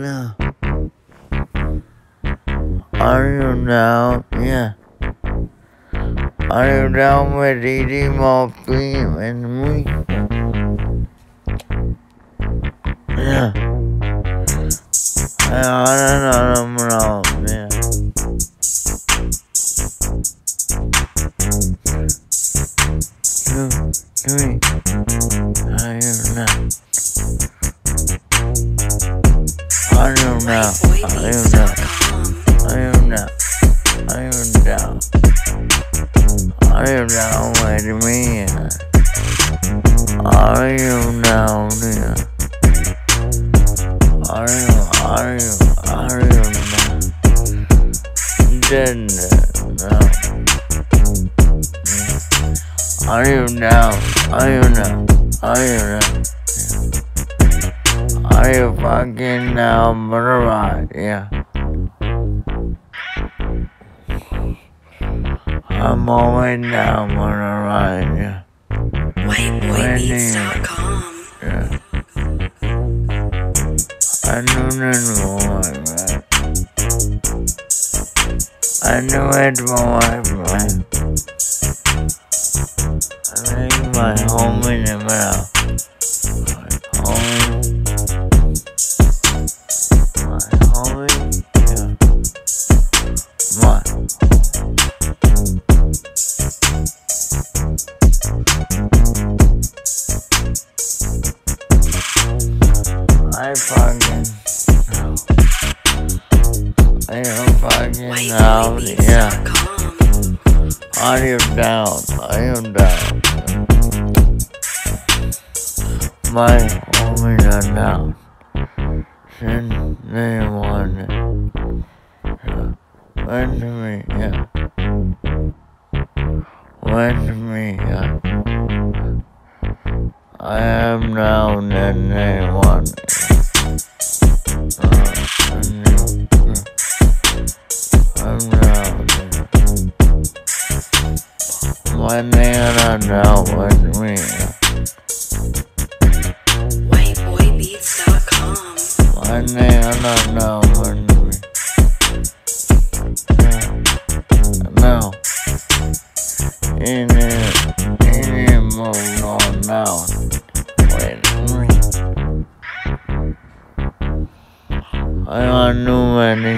No. Are you down? Yeah. Are you down with eating more beef and me? Yeah. I don't know, yeah. Two, three. Are you down? Are you down? Are you down? Are you down? Are you down with me? Are you down here? Are you, are you, are you down? Dead now. Are you down? Are you down? Are you down? Are you fucking uh, uh, down, brother? Uh, yeah. I'm always the ride, yeah. WhiteBoyBeats.com. Yeah. I knew that more, right? I knew it more, right? I think my home in the I fucking. I am fucking out, yeah. I am down. I am down. My homies are down. Since they want it. Yeah. Wait to me, yeah. Wait to me, yeah. I am down and they want it. Uh, I'm yeah. My man are down with me. WhiteBoyBeats.com. My man are down with me. In it, move on now. Wait. I got too many.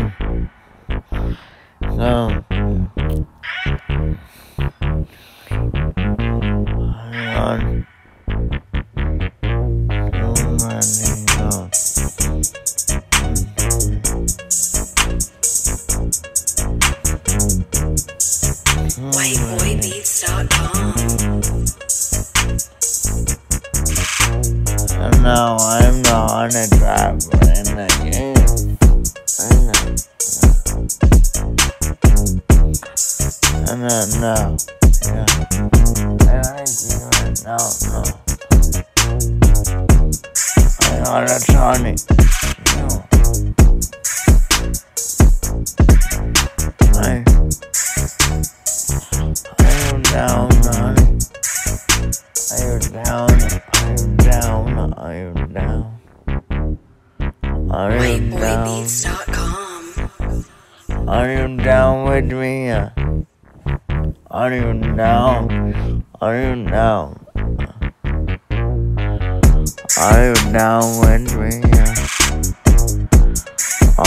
No. Now I'm the honey trapper in the game. I know. And then now, yeah. I like you now, no. I got a Tony. I am down. Are you down with me? Are you down? Are you down? Are you down with me?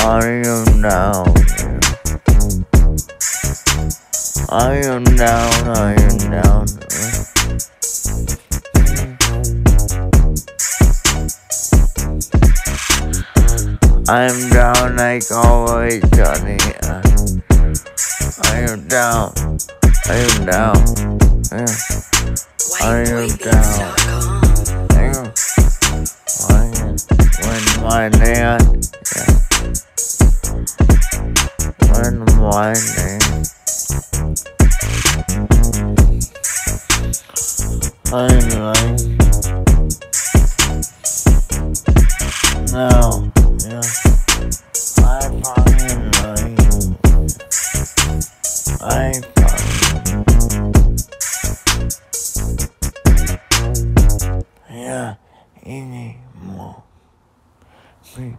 Are you down? Are you down? Are you down? I'm down like always, Johnny. Uh, I am down. I am down. Yeah. I am down. WhiteBoyBeats.com. I am. I am. When my dad. Yeah. When my dad. I'm like. No. Yeah, anymore. Please.